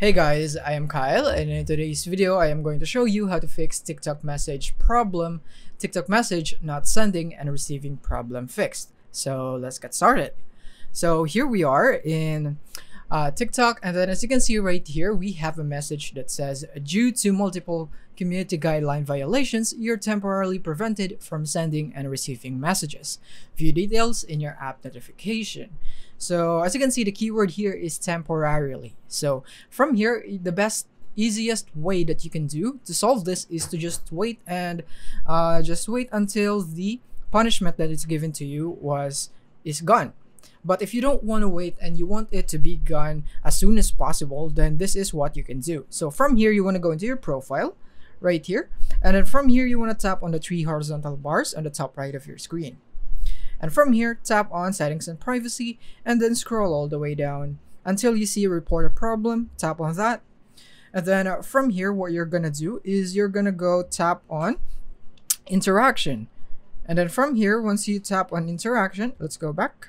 Hey guys, I am Kyle and in today's video I am going to show you how to fix TikTok message problem, TikTok message not sending and receiving problem fixed. So let's get started. So here we are in uh, TikTok and then as you can see right here we have a message that says due to multiple community guideline violations you're temporarily prevented from sending and receiving messages. View details in your app notification. So as you can see the keyword here is temporarily. So from here the best easiest way that you can do to solve this is to just wait and uh, just wait until the punishment that is given to you was is gone but if you don't want to wait and you want it to be gone as soon as possible, then this is what you can do. So from here, you want to go into your profile right here. And then from here, you want to tap on the three horizontal bars on the top right of your screen. And from here, tap on settings and privacy and then scroll all the way down until you see report a problem. Tap on that. And then uh, from here, what you're going to do is you're going to go tap on interaction. And then from here, once you tap on interaction, let's go back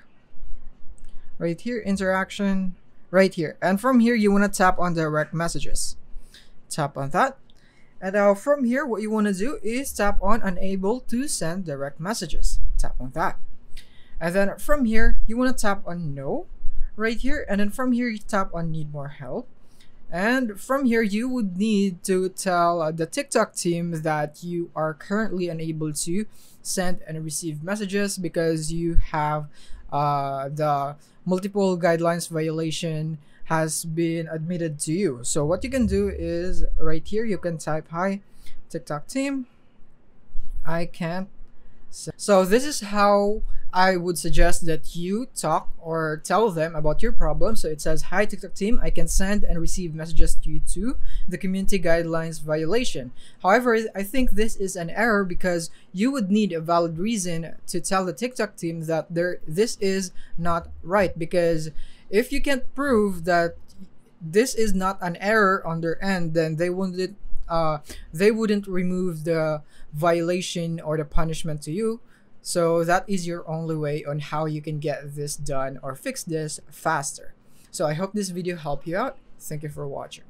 right here interaction right here and from here you want to tap on direct messages tap on that and now from here what you want to do is tap on unable to send direct messages. Tap on that. And then from here you want to tap on no right here. And then from here you tap on need more help. And from here you would need to tell uh, the tiktok team that you are currently unable to send and receive messages because you have uh, the multiple guidelines violation has been admitted to you. So what you can do is right here, you can type, hi, TikTok team, I can't. So this is how I would suggest that you talk or tell them about your problem. So it says, Hi TikTok team, I can send and receive messages due to the community guidelines violation. However, I think this is an error because you would need a valid reason to tell the TikTok team that there this is not right. Because if you can't prove that this is not an error on their end, then they wouldn't uh, they wouldn't remove the violation or the punishment to you so that is your only way on how you can get this done or fix this faster. So I hope this video helped you out. Thank you for watching.